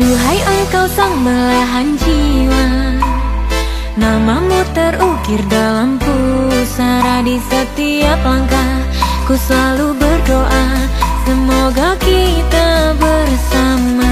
Duhai engkau sang belahan jiwa Namamu terukir dalam pusara Di setiap langkah. Ku selalu berdoa Semoga kita bersama.